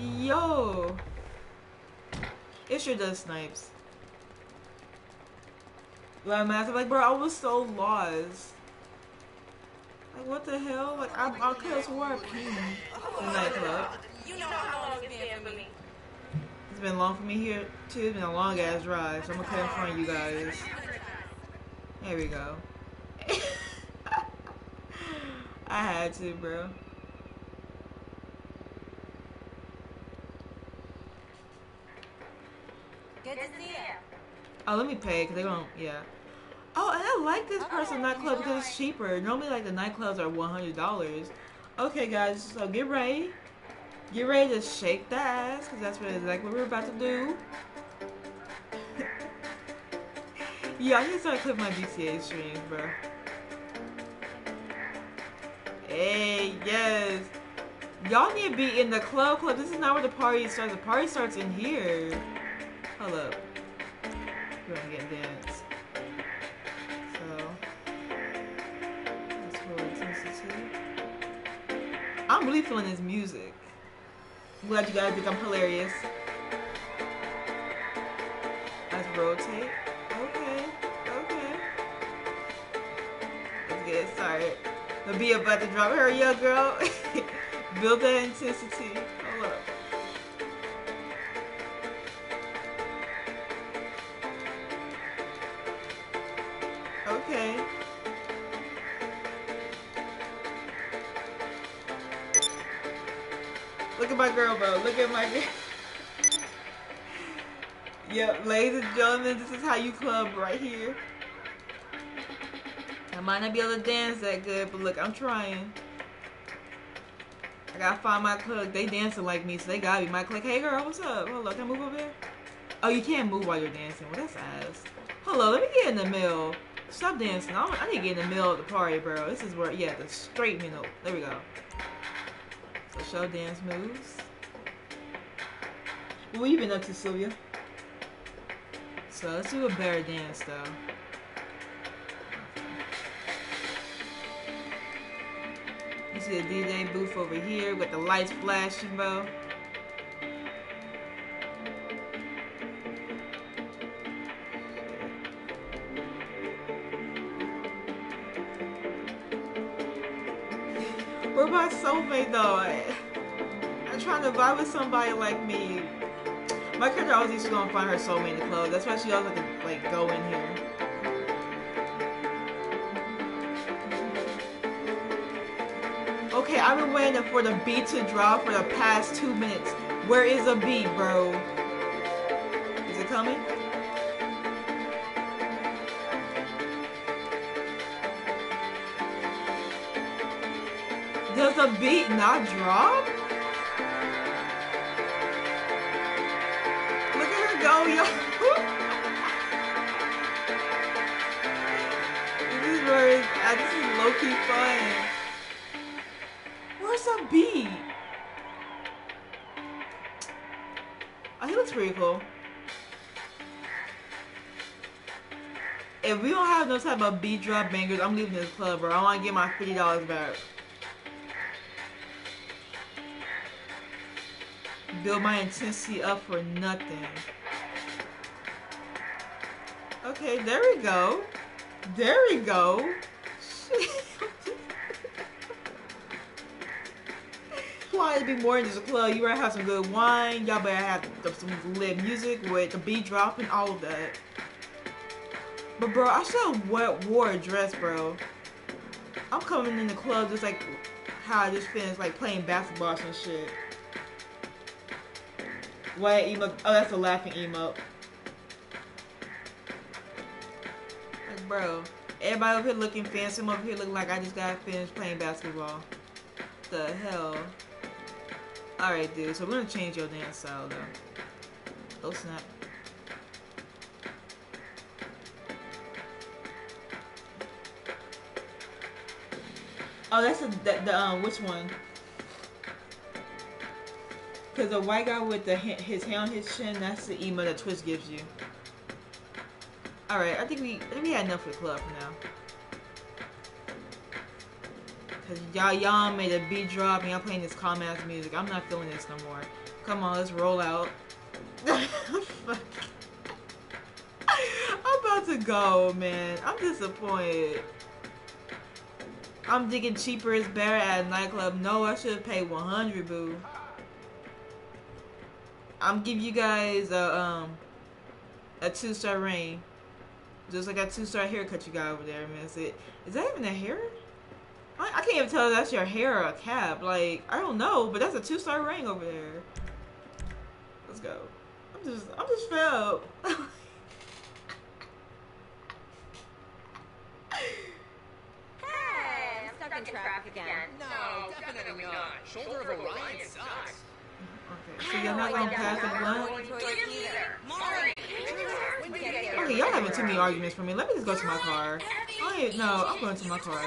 Yo. It sure does snipes. Like, man, like, bro, I was so lost. Like, what the hell? Like, I, I could have swore I peed in the nightclub. You know how long it's been for me. It's been long for me here, too. It's been a long ass ride, so I'm gonna cut in front of you guys. There we go. I had to, bro. Good to see you. Oh, let me pay, because they don't, yeah. Oh, and I like this person nightclub because it's cheaper. Normally, like, the nightclubs are $100. Okay, guys, so get ready. Get ready to shake the ass, because that's what exactly what we're about to do. yeah, I need to start clipping my GTA streams, bro. Hey, yes. Y'all need to be in the club club. This is not where the party starts. The party starts in here. I'm really feeling this music. I'm glad you guys think I'm hilarious. Let's rotate. Okay, okay. Let's get it started. The beat about to drop. Hurry up, girl. Build that intensity. Hold up. Okay. Look at my girl, bro. Look at my girl. yep, ladies and gentlemen, this is how you club right here. I might not be able to dance that good, but look, I'm trying. I gotta find my clique. They dancing like me, so they gotta be my clique. Hey girl, what's up? Up, can I move over here? Oh, you can't move while you're dancing. Well, that's ass. Hello, let me get in the middle. Stop dancing. I, I need to get in the middle of the party, bro. This is where, yeah, the straight middle. There we go. Show dance moves. What you been up to, Sylvia? So let's do a better dance, though. You see the DJ booth over here with the lights flashing, bro. We're my soulmate though. I'm trying to vibe with somebody like me. My character always used to go and find her soulmate in the club. That's why she always like to like go in here. Okay, I've been waiting for the beat to drop for the past two minutes. Where is the beat, bro? Is it coming? Does the beat not drop? Look at her go, yo. this is it's, uh, this is low key fun. Where's the beat? Oh, he looks pretty cool. If we don't have no type of beat drop bangers, I'm leaving this club, bro. I want to get my $50 back. Build my intensity up for nothing. Okay, there we go. There we go. Why to be more than just a club? You better have some good wine. Y'all better have some lit music with the beat drop and all of that. But bro, I should have wore a dress, bro. I'm coming in the club just like how I just finished, like playing basketball and shit. What emote? Oh, that's a laughing emote. Like, bro, everybody over here looking fancy. I'm over here looking like I just got finished playing basketball. The hell? Alright, dude. So we're gonna change your dance style, though. Oh, snap. Oh, that's a, the, the um, which one? Because the white guy with the his hair on his chin, that's the emo that Twitch gives you. Alright, I think we I think we had enough for the club for now. Cause y'all y'all made a beat drop and y'all playing this calm ass music. I'm not feeling this no more. Come on, let's roll out. I'm about to go, man. I'm disappointed. I'm thinking cheaper is better at a nightclub. No, I should have paid 100, boo. I'm give you guys a um a two star rating. Just like that two star haircut you got over there, man. Is it is that even a hair? I, I can't even tell if that's your hair or a cap. Like I don't know, but that's a two star ring over there. Let's go. I'm just I'm just fed. Hey, I'm stuck in traffic again. No, definitely not. Shoulder of Orion sucks. okay, so you're not gonna pass the blunt? Okay, y'all having too many arguments for me. Let me just go to my car. I ain't, no, I'm going to my car.